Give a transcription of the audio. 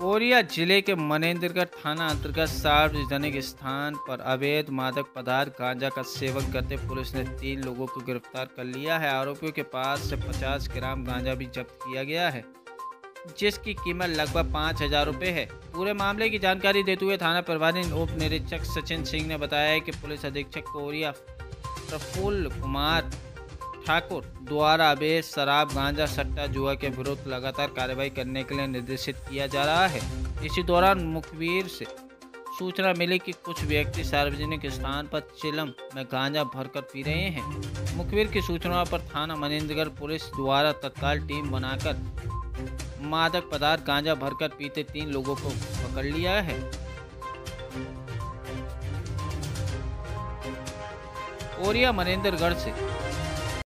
Korea ज़िले के मनेन्द्रगढ़ थाना अंतर्गत सार्वजनिक स्थान पर अवैध मादक पदार्थ गांजा का सेवन करते पुलिस ने तीन लोगों को गिरफ़्तार कर लिया है। आरोपियों के पास से 50 ग्राम गांजा भी जब्त किया गया है, जिसकी कीमत लगभग पाँच हज़ार रुपये है। पूरे मामले की जानकारी देते हुए थाना प्रभारी उप निरीक्षक सचिन सिंह ने बताया कि पुलिस अधीक्षक कोरिया प्रफुल्ल कुमार ठाकुर द्वारा अवैध शराब, गांजा, सट्टा, जुआ के विरुद्ध लगातार कार्रवाई करने के लिए निर्देशित किया जा रहा है। इसी दौरान मुखबिर से सूचना मिली कि कुछ व्यक्ति सार्वजनिक स्थान पर चिलम में गांजा भरकर पी रहे हैं। मुखबिर की सूचना पर थाना मनेन्द्रगढ़ पुलिस द्वारा तत्काल टीम बनाकर मादक पदार्थ, गांजा भरकर पीते तीन लोगों को पकड़ लिया है। कोरिया मनेन्द्रगढ़ से